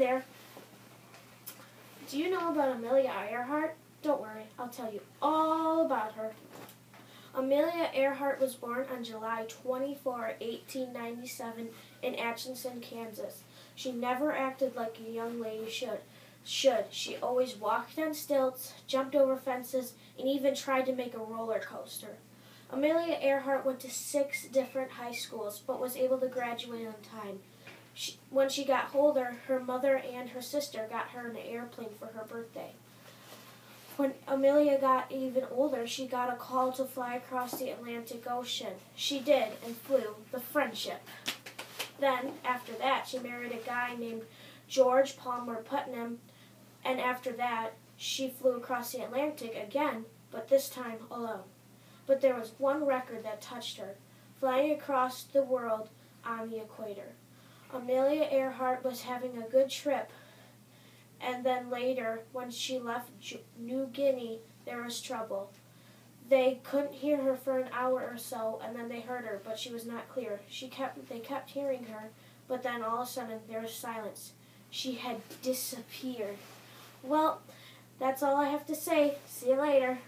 there. Do you know about Amelia Earhart? Don't worry, I'll tell you all about her. Amelia Earhart was born on July 24, 1897, in Atchison, Kansas. She never acted like a young lady should. Should she always walked on stilts, jumped over fences, and even tried to make a roller coaster. Amelia Earhart went to six different high schools, but was able to graduate on time. She, when she got older, her mother and her sister got her an airplane for her birthday. When Amelia got even older, she got a call to fly across the Atlantic Ocean. She did and flew the Friendship. Then, after that, she married a guy named George Palmer Putnam, and after that, she flew across the Atlantic again, but this time alone. But there was one record that touched her flying across the world on the equator. Amelia Earhart was having a good trip, and then later, when she left New Guinea, there was trouble. They couldn't hear her for an hour or so, and then they heard her, but she was not clear. She kept, they kept hearing her, but then all of a sudden there was silence. She had disappeared. Well, that's all I have to say. See you later.